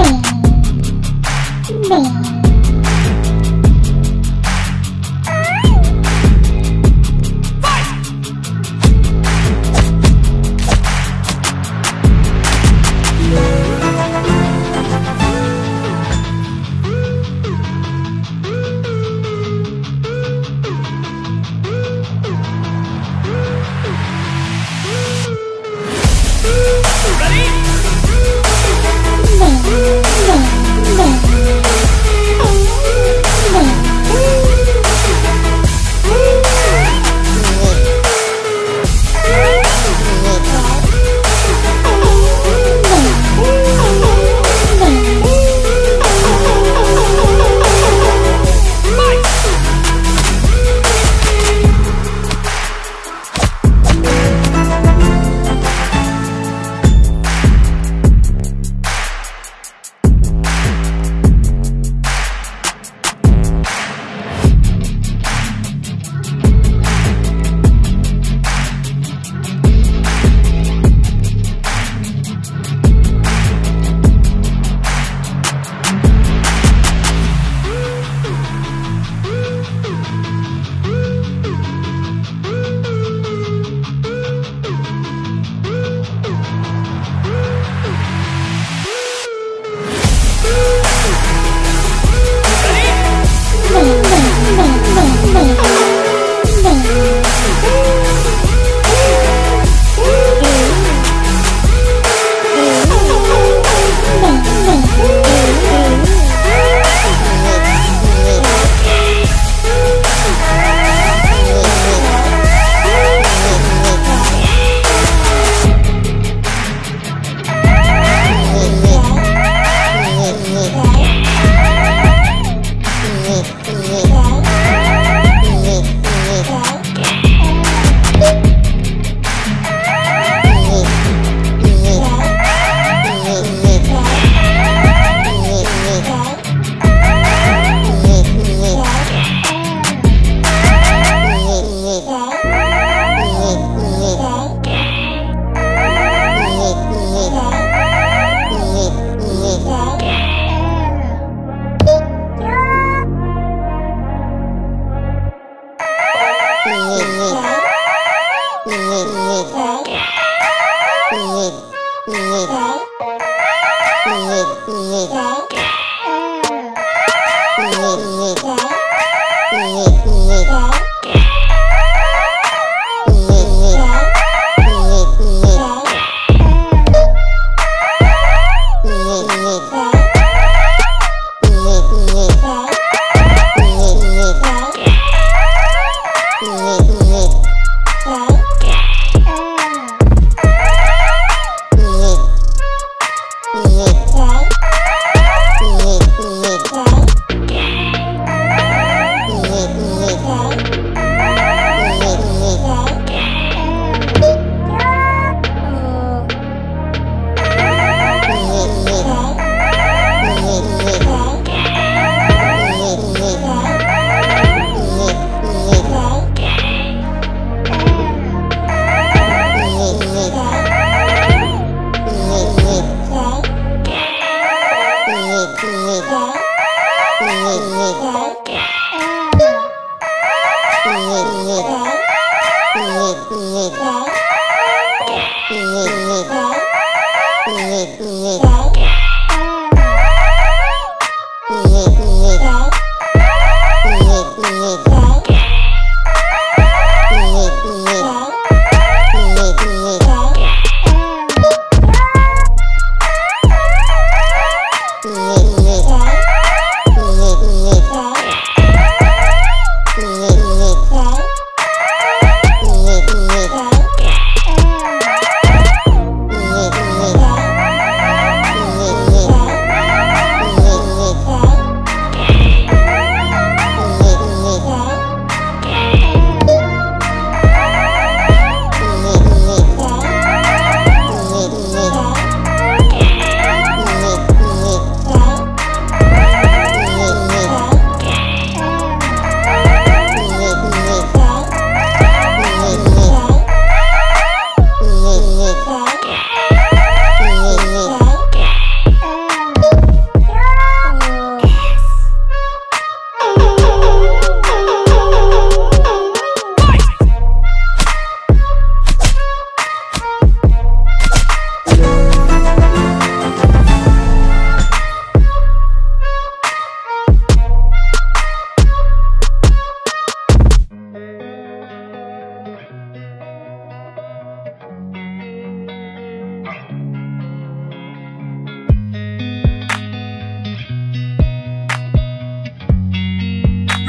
Bing. Bing. Yeah.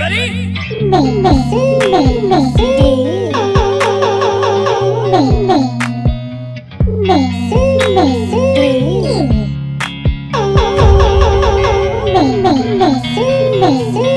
Ready? Thank